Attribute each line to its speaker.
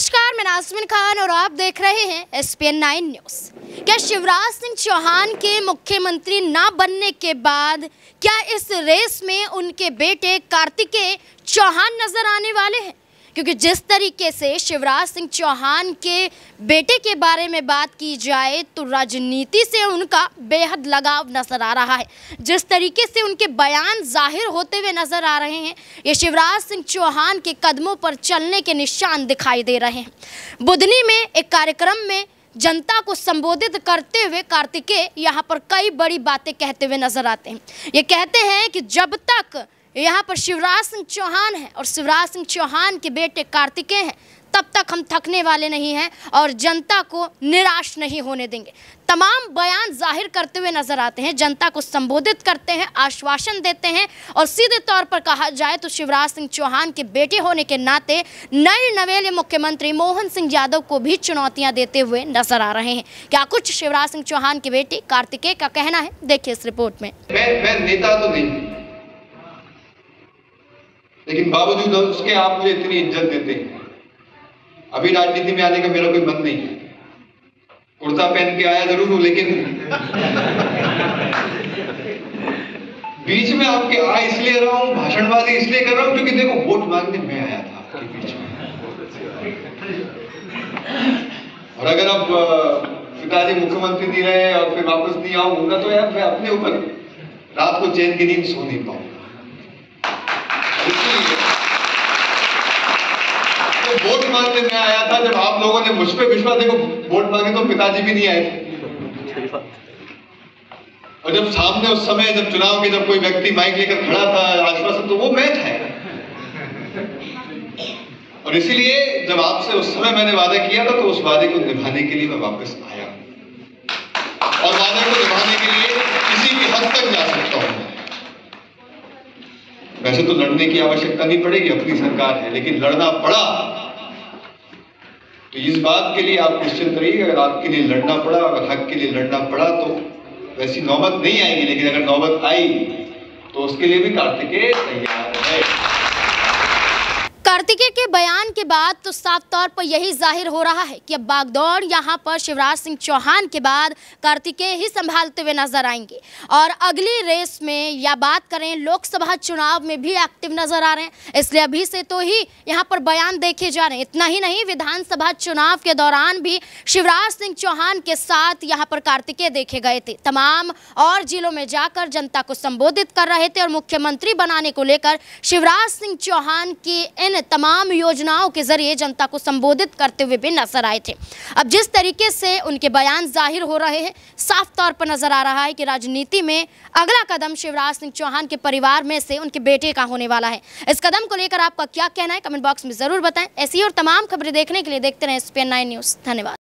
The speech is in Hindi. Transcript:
Speaker 1: यास्मिन खान और आप देख रहे हैं S P N nine news. क्या शिवराज सिंह चौहान के मुख्यमंत्री ना बनने के बाद क्या इस रेस में उनके बेटे कार्तिकेय चौहान नज़र आने वाले हैं? क्योंकि जिस तरीके से शिवराज सिंह चौहान के बेटे के बारे में बात की जाए तो राजनीति से उनका बेहद लगाव नज़र आ रहा है। जिस तरीके से उनके बयान ज़ाहिर होते हुए नज़र आ रहे हैं, ये शिवराज सिंह चौहान के कदमों पर चलने के निशान दिखाई दे रहे हैं। बुधनी में एक कार्यक्रम में जनता को संबोधित करते हुए कार्तिकेय यहाँ पर कई बड़ी बातें कहते हुए नज़र आते हैं। ये कहते हैं कि जब तक यहाँ पर शिवराज सिंह चौहान है और शिवराज सिंह चौहान के बेटे कार्तिकेय हैं। तब तक हम थकने वाले नहीं हैं और जनता को निराश नहीं होने देंगे। तमाम बयान ज़ाहिर करते हुए नज़र आते हैं, जनता को संबोधित करते हैं, आश्वासन देते हैं और सीधे तौर पर कहा जाए तो शिवराज सिंह चौहान के बेटे होने के नाते नए नवेले मुख्यमंत्री मोहन सिंह यादव को भी चुनौतियाँ देते हुए नज़र आ रहे हैं। क्या कुछ शिवराज सिंह चौहान के बेटे कार्तिकेय का कहना है? देखिए इस रिपोर्ट में।
Speaker 2: मैं मैं नेता तो नहीं लेकिन बावजूद उसके आप मुझे इतनी इज़्ज़त देते हैं। अभी राजनीति में आने का मेरा कोई मन नहीं है। कुर्ता पहन के आया ज़रूर हूँ, लेकिन बीच में आपके आ इसलिए रहा हूँ, भाषणबाजी इसलिए कर रहा हूँ, क्योंकि देखो, वोट मांगने मैं आया था आपके बीच में। और अगर आप पिताजी मुख्यमंत्री नहीं रहे और फिर वापस नहीं आऊँगा तो यार मैं अपने ऊपर रात को चैन की नींद सो नहीं पाऊँगा इसलिए तो वोट मांगने मैं आया था जब आप लोगों ने मुझ पर विश्वास देखो वोट मांगे तो पिताजी भी नहीं आए थे। और जब सामने उस समय जब चुनाव के जब कोई व्यक्ति माइक लेकर खड़ा था आश्वासन तो वो मैं था। और इसीलिए जब आपसे उस समय मैंने वादा किया था तो उस वादे को निभाने के लिए मैं वापस आया। और वादे को निभाने के लिए किसी भी हद तक जा सकता हूँ वैसे तो लड़ने की आवश्यकता नहीं पड़ेगी अपनी सरकार है लेकिन लड़ना पड़ा। तो इस बात के लिए आप क्वेश्चन रहिए अगर आपके लिए लड़ना पड़ा, अगर हक के लिए लड़ना पड़ा तो वैसी नौबत नहीं आएगी, लेकिन अगर नौबत आई तो उसके लिए भी कार्तिकेय तैयार है।
Speaker 1: कार्तिकेय के बयान के बाद तो साफ़ तौर पर यही ज़ाहिर हो रहा है कि अब बागदौड़ यहाँ पर शिवराज सिंह चौहान के बाद कार्तिकेय ही संभालते हुए नज़र आएँगे। और अगली रेस में या बात करें, लोकसभा चुनाव में भी एक्टिव नज़र आ रहे हैं। इसलिए अभी से तो ही यहाँ पर बयान देखे जा रहे हैं। इतना ही नहीं, विधानसभा चुनाव के दौरान भी शिवराज सिंह चौहान के साथ यहाँ पर कार्तिकेय देखे गए थे। तमाम और जिलों में जाकर जनता को संबोधित कर रहे थे और मुख्यमंत्री बनाने को लेकर शिवराज सिंह चौहान की इन तमाम योजनाओं के ज़रिए जनता को संबोधित करते हुए भी नज़र आए थे। अब जिस तरीके से उनके बयान ज़ाहिर हो रहे हैं, साफ़ तौर पर नज़र आ रहा है कि राजनीति में अगला कदम शिवराज सिंह चौहान के परिवार में से उनके बेटे का होने वाला है। इस कदम को लेकर आपका क्या कहना है? कमेंट बॉक्स में ज़रूर बताएँ। ऐसी और तमाम खबरें देखने के लिए देखते रहें एस न्यूज़। धन्यवाद।